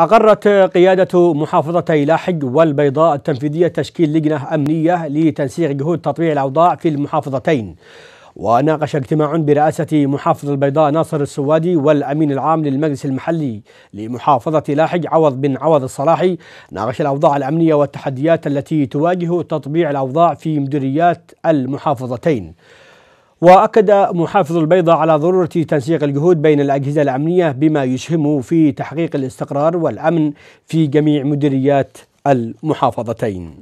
أقرت قيادة محافظتي لاحج والبيضاء التنفيذية تشكيل لجنة أمنية لتنسيق جهود تطبيع الأوضاع في المحافظتين. وناقش اجتماع برئاسة محافظ البيضاء ناصر السوادي والأمين العام للمجلس المحلي لمحافظة لاحج عوض بن عوض الصلاحي. ناقش الأوضاع الأمنية والتحديات التي تواجه تطبيع الأوضاع في مديريات المحافظتين. وأكد محافظ البيضاء على ضرورة تنسيق الجهود بين الأجهزة الأمنية بما يسهم في تحقيق الاستقرار والأمن في جميع مديريات المحافظتين.